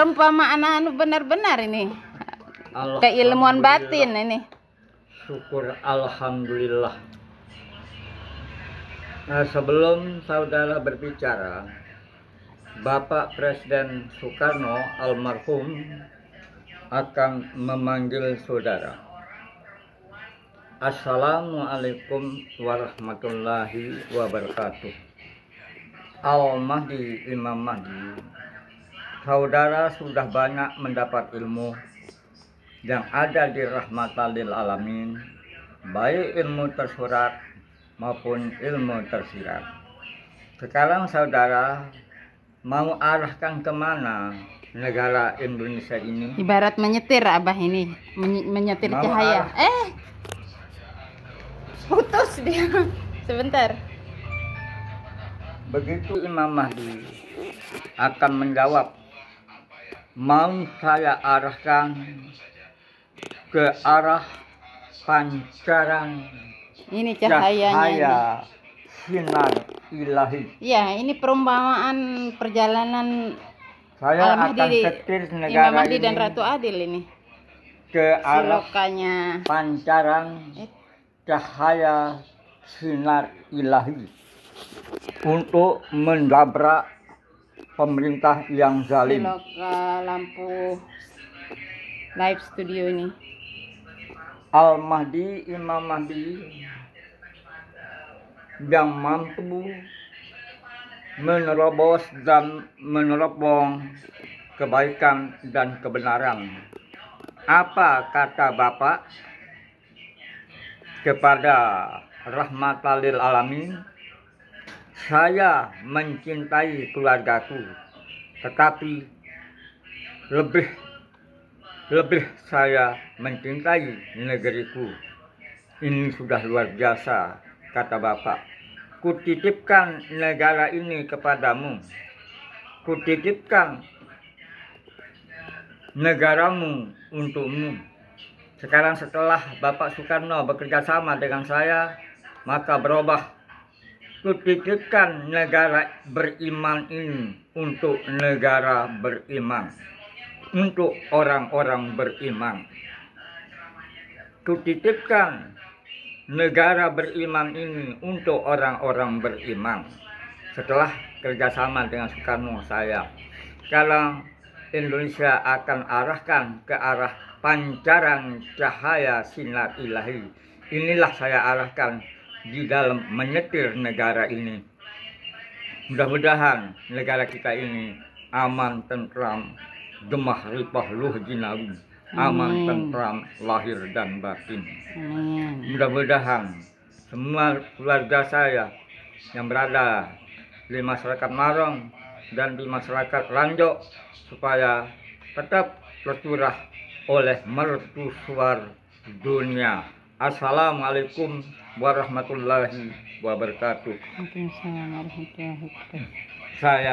perumpamaan anu benar-benar ini. Keilmuan batin ini. Syukur alhamdulillah. Nah sebelum saudara berbicara Bapak Presiden Soekarno almarhum akan memanggil saudara. Assalamualaikum warahmatullahi wabarakatuh. Al-Mahdi Imam Mahdi Saudara sudah banyak mendapat ilmu yang ada di rahmatalil alamin baik ilmu tersurat maupun ilmu tersirat. Sekarang saudara mau arahkan ke mana negara Indonesia ini? Ibarat menyetir abah ini. Men menyetir Mau cahaya. arah. eh! Putus dia. Sebentar. Begitu Imam Mahdi akan menjawab mau saya arahkan ke arah pancaran? Ini cahayanya cahaya sinar ilahi. ya ini perumpamaan perjalanan Saya Al-Mahdi akan setir Imam negara Mahdi ini dan Ratu Adil ini. ke arah silokanya pancaran Eh, cahaya sinar ilahi untuk mendabrak pemerintah yang zalim. siloka lampu live studio ini Al-Mahdi, Imam Mahdi yang mampu menerobos dan menerobong kebaikan dan kebenaran. Apa kata Bapak kepada rahmatalil alamin? Saya mencintai keluargaku, tetapi lebih lebih saya mencintai negeriku. Ini sudah luar biasa, kata Bapak. Kutitipkan negara ini kepadamu. Kutitipkan negaramu untukmu. Sekarang setelah Bapak Soekarno bekerja sama dengan saya, maka berubah. Kutitipkan negara beriman ini untuk negara beriman untuk orang-orang beriman. Kutitipkan negara beriman ini untuk orang-orang beriman. Setelah kerjasama dengan Soekarno saya, sekarang Indonesia akan arahkan ke arah pancaran cahaya sinar ilahi. Inilah saya arahkan di dalam menyetir negara ini. Mudah-mudahan negara kita ini aman, tentram, gemah ripah luh jinawi aman Amin. tentram lahir dan batin mudah-mudahan semua keluarga saya yang berada di masyarakat Marong dan di masyarakat Lanjok supaya tetap tercurah oleh mercusuar dunia Assalamualaikum warahmatullahi wabarakatuh Waalaikumsalam warahmatullahi wabarakatuh. saya